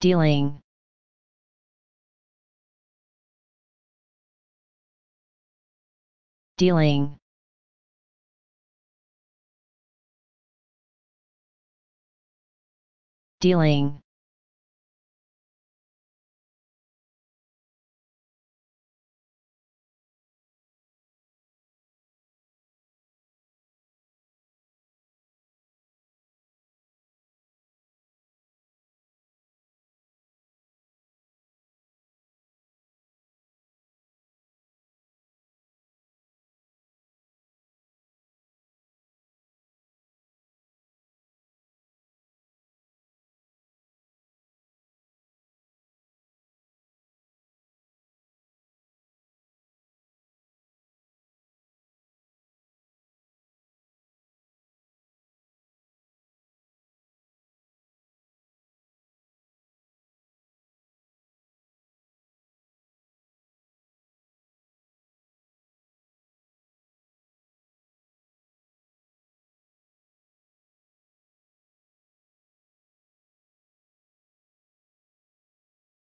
dealing dealing dealing